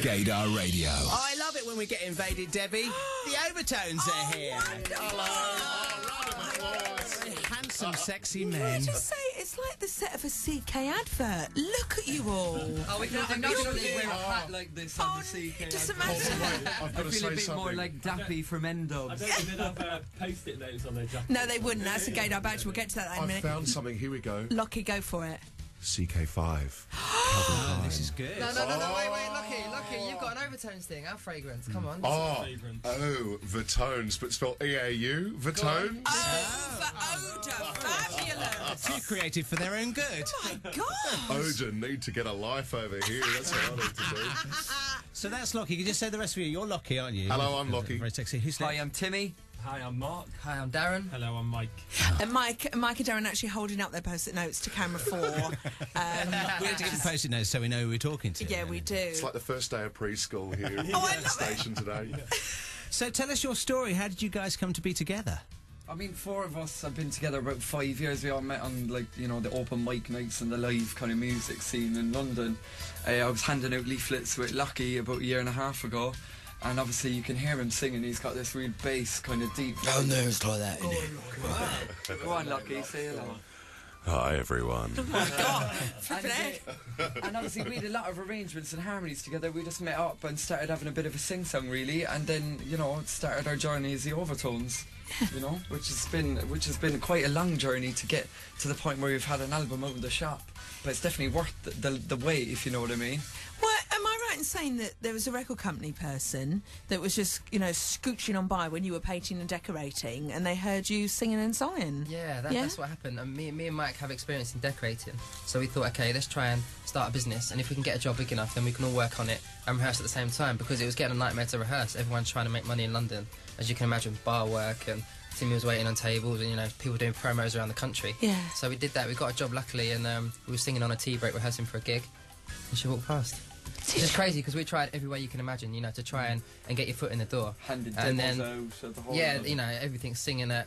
Gaydar Radio. Oh, I love it when we get invaded, Debbie. the overtones are here. Wonderful. Hello. Oh, Handsome, sexy Can I men. just say, it's like the set of a CK advert. Look at you all. Oh, we No, can no, wear a hat like this on the CK. Just imagine. I've I got to feel a say bit more like Dappy from N-Dubz. I don't think they'd have uh, post-it notes on their jacket. No, they wouldn't. That's a gaydar badge. We'll get to that in a I've minute. found something. Here we go. Lachie, go for it. CK5. Oh, this is good. No, no, no, no, wait, wait, Lucky, Lucky, you've got an overtones thing, our fragrance, come on. Ah, oh, Fragrance. oh, Vitones, but spelled E-A-U, Vitones. Oh, for odour. Fabulous. Too creative for their own good. Oh, my God. Odin need to get a life over here. That's what I need to do. So that's Lachie. You just say the rest of you. You're Lachie, aren't you? Hello, I'm Lachie. Very sexy. Who's Hi, next? I'm Timmy. Hi, I'm Mark. Hi, I'm Darren. Hello, I'm Mike. And Mike, Mike and Darren actually holding up their post-it notes to camera four. Um, We have to give them post-it notes so we know who we're talking to. yeah, we do. It's like the first day of preschool here at Oh, I the love station today. So tell us your story. How did you guys come to be together? I mean, four of us have been together about five years. We all met on, like, you know, the open mic nights and the live kind of music scene in London. Uh, I was handing out leaflets with Lucky about a year and a half ago. And obviously, you can hear him singing. He's got this real bass, kind of deep. Oh no, it's like that, isn't it? Go on, Lucky, say hello. Hi, everyone. And, uh, and obviously we had a lot of arrangements and harmonies together. We just met up and started having a bit of a sing song really, and then you know started our journey as the overtones. You know, which has been which has been quite a long journey to get to the point where we've had an album out in the shop. But it's definitely worth the, the, the wait, if you know what I mean. Well, am I right in saying that there was a record company person that was just, you know, scooching on by when you were painting and decorating, and they heard you singing and songing? Yeah, that, Yeah? that's what happened. And me, me and Mike have experience in decorating, so we thought, okay, let's try and start a business. And if we can get a job big enough, then we can all work on it and rehearse at the same time. Because it was getting a nightmare to rehearse. Everyone's trying to make money in London, as you can imagine, bar work and Timmy was waiting on tables, and you know, people doing promos around the country. Yeah. So we did that. We got a job luckily, and um, we were singing on a tea break, rehearsing for a gig, and she walked past. It's just crazy because we tried every way you can imagine, you know, to try and, and get your foot in the door. Handed And then- out at the whole Yeah, lot. you know, everything singing at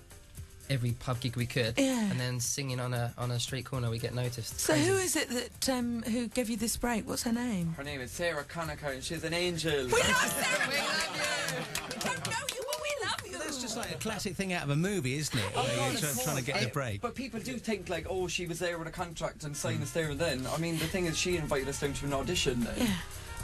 every pub gig we could. Yeah. And then singing on a on a street corner, we get noticed. So Crazy. who is it that um, who gave you this break? What's her name? Her name is Sarah Conacher, and she's an angel. We love Sarah. We love you. That's like a classic thing out of a movie, isn't it? Where you're try- trying to get the Eh, break. But people do think like, oh, she was there with a contract and signed us there and then. I mean, the thing is, she invited us down to an audition then. Yeah.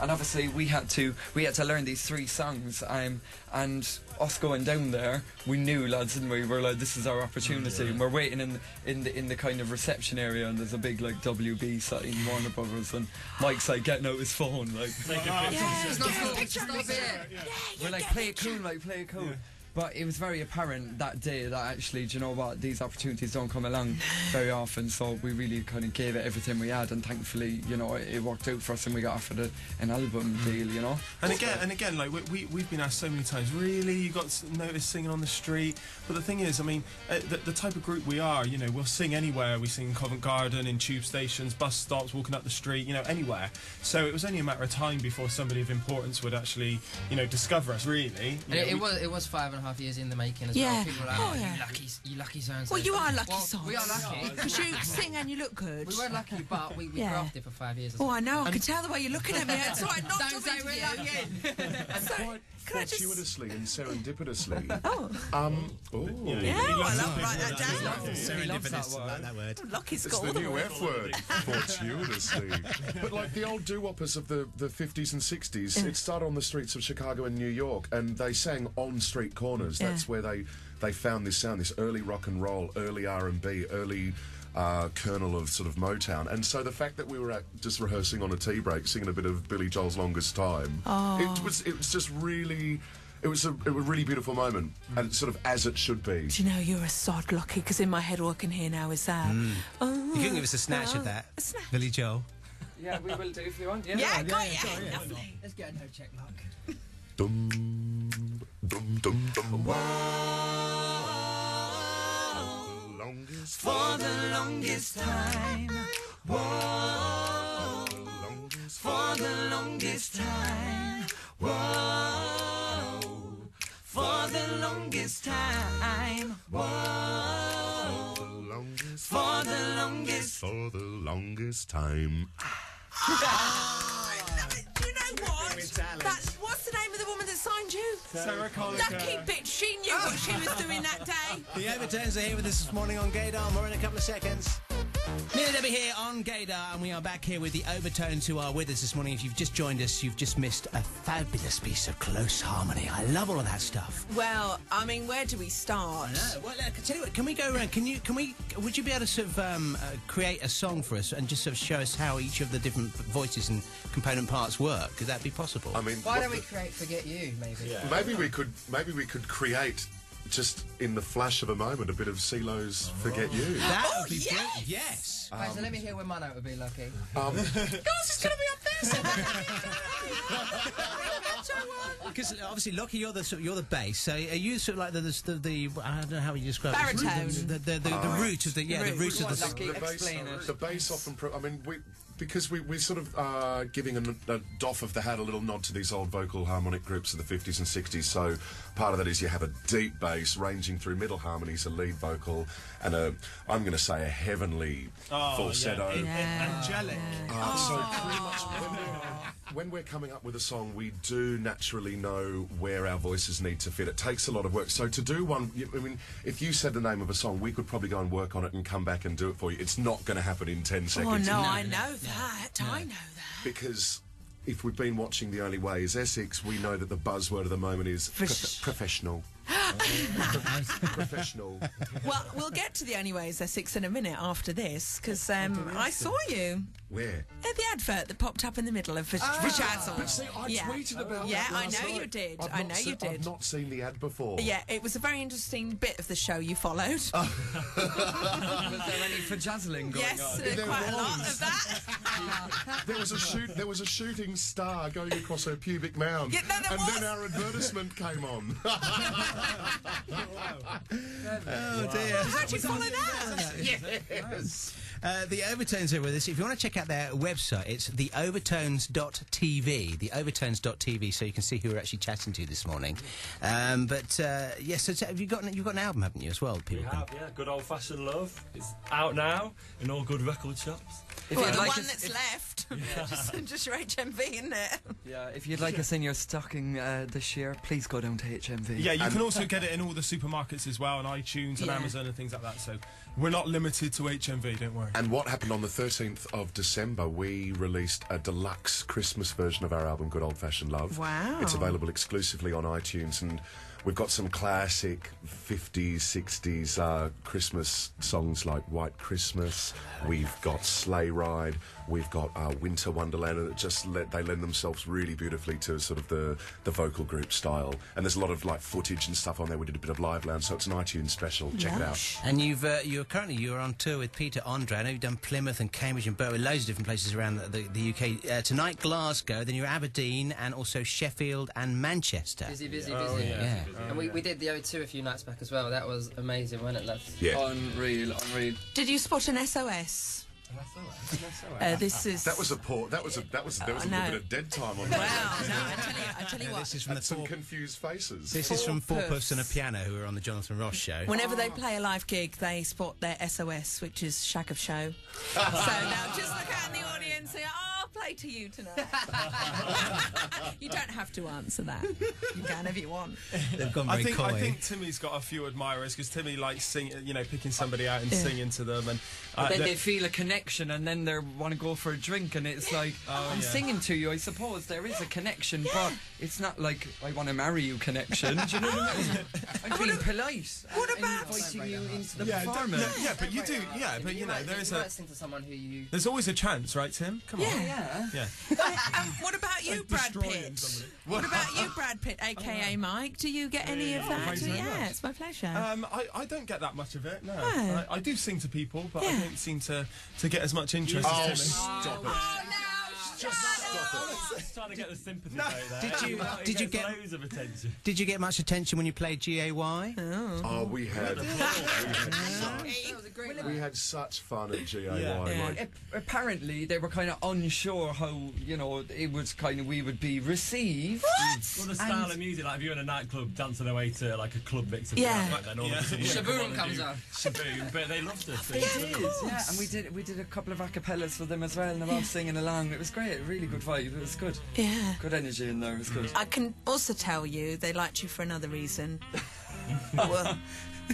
And obviously, we had to we had to learn these three songs. Um, and us going down there, we knew, lads, and we were like, this is our opportunity. And we're waiting in in the in the kind of reception area, and there's a big like WB sign, Warner Brothers, and Mike's like getting out his phone, like Yeah, It's not yeah, cool, picture, stop picture. it. Yeah, we're like, play it cool, like play it cool. But it was very apparent that day that actually, do you know what, these opportunities don't come along very often. So we really kind of gave it everything we had, and thankfully, you know, it, it worked out for us, and we got offered a, an album deal. You know. And again, and again, like we, we we've been asked so many times. Really, you got noticed singing on the street. But the thing is, I mean, uh, the, the type of group we are, you know, we'll sing anywhere. We sing in Covent Garden, in tube stations, bus stops, walking up the street, you know, anywhere. So it was only a matter of time before somebody of importance would actually, you know, discover us. Really, You know, it, it was it was five and a half years in the making as Yeah. well. People were like, Oh, yeah. you lucky, you lucky so and so. Well, you are lucky well, songs. We are lucky. Because you sing and you look good. we weren't lucky, but we, we Yeah. grafted for five years. Oh. I know. I can tell the way you're looking at me. It's all right. Not Don't say we're lucky. And can just- fortuitously and serendipitously. Oh, Um, oh, yeah. Well, I love write that down. Serendipitous, I like that word. Lucky's It's got the all the new F word, fortuitously. But like the old doo-woppers of the, the 50s and 60s, it started on the streets of Chicago and New York, and they sang on street corners. That's Yeah. where they, they found this sound, this early rock and roll, early R&B, early uh, kernel of sort of Motown. And so the fact that we were at just rehearsing on a tea break, singing a bit of Billy Joel's Longest Time, it was it was just really... It was a, a really beautiful moment, and sort of as it should be. Do you know you're a sod, Lucky? Because in my head, all I can hear now is that. Oh, You can give us a snatch of oh, that, a snatch. Billy Joel. Yeah, we will do if you want. Yeah. Yeah, got yeah, lovely. Let's get a no check mark. Dum, dum, dum, dum. Longest For the longest time. Whoa. For the longest time. Whoa. For the longest time. Whoa. longest For the longest. for the longest time. I love it. Do you know what? Sarah Colica. Lucky bitch, she knew what she was doing that day. The Overtones are here with us this morning on Gaydar. More in a couple of seconds. Neil Debbie here on Gaydar, and we are back here with the Overtones who are with us this morning. If you've just joined us, you've just missed a fabulous piece of close harmony. I love all of that stuff. Well, I mean, where do we start? No, well, I can tell you what. Can we go around? Can you? Can we? Would you be able to sort of um, uh, create a song for us and just sort of show us how each of the different voices and component parts work? Could that be possible? I mean, Why don't we create Forget You, maybe? maybe we could maybe we could create just in the flash of a moment a bit of CeeLo's "Forget You." that Oh, would be yes! brilliant. Yes. Right, so let me hear where my note would be, Lucky. Um, Girls, it's going to be up there. Because obviously, Lachie, you're the sort of, you're the bass. So are you sort of like the the, the, the I don't know how you describe it. Baritone. The the, the, the, root of the yeah the root. root of What, the. Lucky? the bass, Explain it. the bass often. Pro- I mean, we because we we sort of uh, giving a, a doff of the hat, a little nod to these old vocal harmonic groups of the 50s and 60s. So part of that is you have a deep bass ranging through middle harmonies, a lead vocal, and a I'm going to say a heavenly Oh, falsetto. yeah. Angelic. Uh, so when we're coming up with a song, we do naturally know where our voices need to fit. It takes a lot of work. So to do one, I mean, if you said the name of a song, we could probably go and work on it and come back and do it for you. It's not going to happen in 10 seconds. Oh, seconds. no, I know that. I know that. Because if we've been watching The Only Way is Essex, we know that the buzzword of the moment is For prof- professional. professional. Well, we'll get to the Only Way is Essex in a minute after this, because um, I saw you Where? at the advert that popped up in the middle of Fish Ah, But see, I Yeah. tweeted about Yeah, that I last know you did. I've I know se- you did. I've not seen the ad before. Yeah, it was a very interesting bit of the show you followed. Oh, Was there any vajazzling going yes, on? uh, There quite a lot of that. There was a shoot. There was a shooting star going across her pubic mound, Yeah, no, there and was. then our advertisement came on. Oh dear. How'd you follow that? yes. Uh, the Overtones are with us. If you want to check out their website, it's theovertones.tv. Theovertones.tv, so you can see who we're actually chatting to this morning. Um, but uh, yes, so, so have you got an, you've got an album, haven't you, as well? We People can- have, yeah. Good old fashioned love. It's out now in all good record shops. If Well, you'd the like one us- that's if- left. just, just your HMV, isn't it? Yeah, if you'd like us in your stocking uh, this year, please go down to HMV. Yeah, you can also get it in all the supermarkets as well, on iTunes and Yeah. Amazon and things like that. So we're not limited to HMV. Don't worry. And what happened on the 13th of December? We released a deluxe Christmas version of our album, Good Old Fashioned Love. Wow. It's available exclusively on iTunes, and we've got some classic 50s, 60s uh, Christmas songs like White Christmas. We've got Sleigh Ride. We've got uh, Winter Wonderland, and it just let, they lend themselves really beautifully to sort of the, the vocal group style. And there's a lot of like footage and stuff on there. We did a bit of live lounge, so it's an iTunes special. Check it out. And you've uh, you're currently you're on tour with Peter Andre. I know you've done Plymouth and Cambridge and Berwick, loads of different places around the, the, the UK. Uh, tonight, Glasgow. Then you're Aberdeen and also Sheffield and Manchester. Busy, busy, busy. yeah. And we, we did the O2 a few nights back as well. That was amazing, wasn't it, lads? Yeah. Unreal, unreal. Did you spot an SOS? Uh, this is. That was a poor. That was a. That was. There was a I little know. bit of dead time on Wow, that. no, I tell you, I tell you Yeah, what. this is from the And some four, confused faces. this is from Four Four Poofs and a Piano, who are on the Jonathan Ross show. Whenever they play a live gig, they spot their SOS, which is Shack of Show. so now just look out in the audience and oh, I'll play to you tonight. you don't have to answer that. You can if you want. They've gone I very think coy. I think Timmy's got a few admirers because Timmy likes sing, you know, picking somebody out and singing to them, and uh, then they feel a connection and then they want to go for a drink and it's like I'm yeah. singing to you I suppose there is a connection but it's not like I want to marry you connection do you know what I mean I'm being polite what about- inviting you into the yeah, performance no, yeah, but you do, yeah, but you know, might, there you is might a, sing to someone who you. there's always a chance, right, Tim? Come on, yeah yeah. Um, what about you, Brad Pitt? What about you, Brad Pitt, aka Mike? Do you get any of that? yeah, much. it's my pleasure. Um, I, I don't get that much of it. No, Oh. I, I do sing to people, but I don't seem to, to get as much interest Oh, as Timmy. stop it. Oh no! Just stop it. Just trying to get the sympathy vote there. Did you- He did you gets get- loads of attention? Did you get much attention when you played GAY? Oh. oh, we had. we, had That was a great we had such fun at GAY. Yeah. Like, Ap- apparently they were kind of unsure how you know it was kind of we would be received Well, mm. the style of music, like if you're in a nightclub dancing away to like a club mix of Yeah. back then all of a sudden you Shaboom come on and comes do on. Shaboom, but they loved us. It is, yeah, and we did we did a couple of acapellas for them as well, and they're all singing along. It was great, really good vibes. vibe. It was good. Yeah. Good energy in there. It was good. I can also tell you they liked you for another reason. well,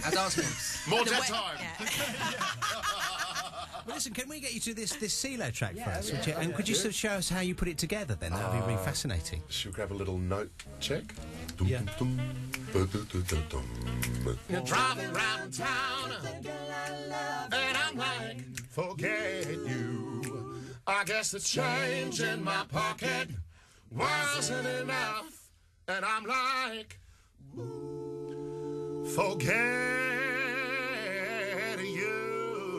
Our dance moves. More dead time. yeah. Well, listen, can we get you to this this CeeLo track first? Would you- and could you sort of show us how you put it together then? That would be really ah. fascinating. Should we grab a little note check? Yeah. You're driving around town, and I'm like, forget you. I guess the change in my pocket wasn't enough, and I'm like, forget you.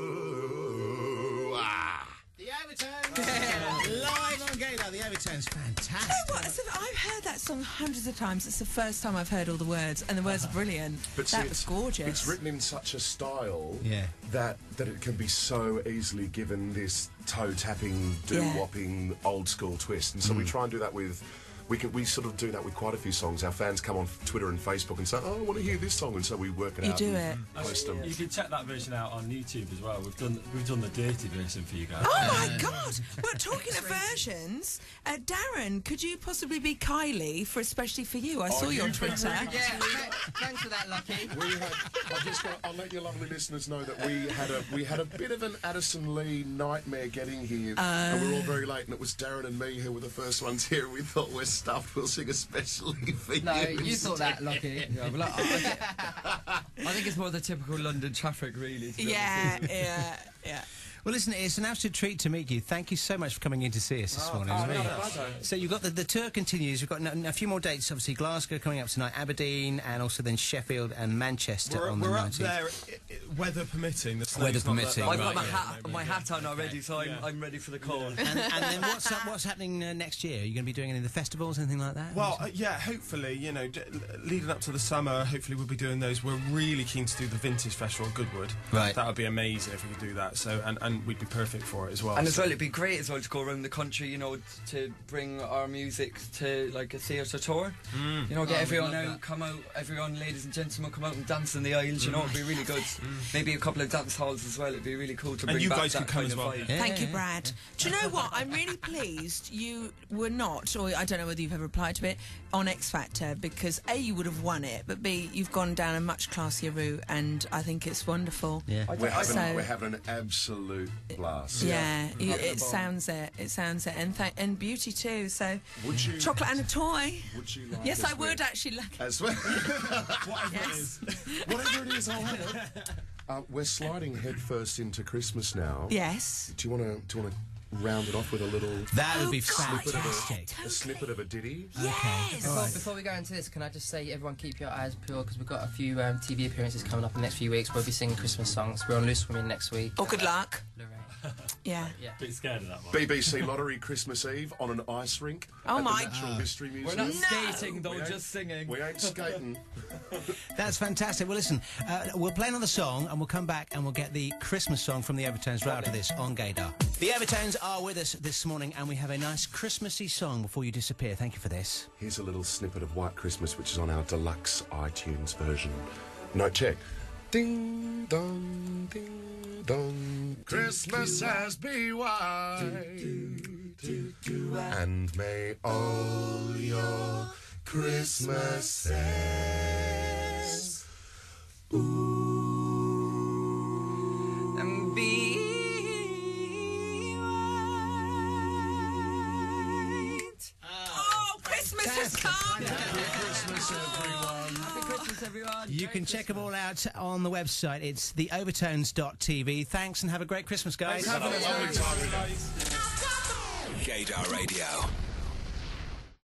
Ah. The! Live on Gaydar, the Overtones. Fantastic. What? So I've heard that song hundreds of times. It's the first time I've heard all the words, and the words are brilliant. But see, was it's- gorgeous. It's written in such a style Yeah. that that it can be so easily given this toe tapping, doo wopping, old school twist. And so Hmm. we try and do that with. We can we sort of do that with quite a few songs. Our fans come on Twitter and Facebook and say, "Oh, I want to hear this song," and so we work it You out. do and it. Post them. You can check that version out on YouTube as well. We've done we've done the dirty version for you guys. Oh my God! Well, talking of versions, uh, Darren, could you possibly be Kylie for especially for you? I saw you on Twitter. Yeah, thanks for that, Lucky. We had, I've just got, I'll let your lovely listeners know that we had a we had a bit of an Addison Lee nightmare getting here, and we were all very late, and it was Darren and me who were the first ones here. We thought we're stuffed. We'll sing especially for No, you. you thought that, Lucky. Yeah, but I, I, I think it's more the typical London traffic, really. to Yeah, yeah, yeah. Well, listen, it's an absolute treat to meet you. Thank you so much for coming in to see us this morning. oh, It's really- no, so you've got the, the tour continues. We've got a few more dates. Obviously, Glasgow coming up tonight, Aberdeen, and also then Sheffield and Manchester We're, on the we're up 19th. there, i- i- weather permitting. The Weather permitting. I've got Right, my yeah, hat, my hat on already, so I'm, Yeah. I'm ready for the call. And, and then what's up, what's happening uh, next year? Are you going to be doing any of the festivals, anything like that? Well, uh, yeah, hopefully, you know, d- l- leading up to the summer, hopefully we'll be doing those. We're really keen to do the Vintage Festival at Goodwood. Right. That would be amazing if we could do that. So, and, and we'd be perfect for it as well. And as well, it'd be great as well to go around the country, you know, t- to bring our music to like a theatre tour. Mm. You know, get oh, we'd everyone out, that. come out, everyone, ladies and gentlemen, come out and dance in the aisles. You know, it'd be really good. Mm. Mm. Maybe a couple of dance halls as well. It'd be really cool to And bring you back guys that could come kind as of well. vibe. Yeah, Thank you, yeah. Brad. Do you know what? I'm really pleased you were not, or I don't know whether you've ever applied to it, on X Factor because A, you would have won it, but B, you've gone down a much classier route, and I think it's wonderful. Yeah. We're having, So- we're having an absolute blast. Yeah, you- it sounds it. It sounds it, and th- and beauty too. So, Would you? chocolate and a toy. Would you like Yes, us I would with- actually. Like, As well. Whatever yes. is. Whatever it is, I'll have it. Uh, we're sliding headfirst into Christmas now. Yes. Do you want to? Do you want to round it off with a little That would be Oh, God, fantastic. a snippet of a ditty? Yes. Before, before we go into this, can I just say, everyone, keep your eyes peeled because we've got a few um, TV appearances coming up in the next few weeks. We'll be singing Christmas songs. We're on Loose Women next week. Oh, good luck. Blu-ray. Yeah. Yeah. Bit scared of that one. BBC Lottery Christmas Eve on an ice rink. Oh at my- The Natural History We're Museum. not skating though, We ain't- just singing. We ain't skating. That's fantastic. Well, listen, uh, we'll play another song and we'll come back and we'll get the Christmas song from the Overtones right after this on Gaydar. The Overtones are with us this morning and we have a nice Christmassy song before you disappear. Thank you for this. Here's a little snippet of White Christmas, which is on our deluxe iTunes version. Note check. Ding dong, ding dong. Christmas has be white, and may all your Christmases Christmas has come. Christmas, everyone. Happy Christmas, everyone. You can check them all out on the website. It's theovertones.tv. Thanks and have a great Christmas, guys. Have a lovely time. Gaydar Radio.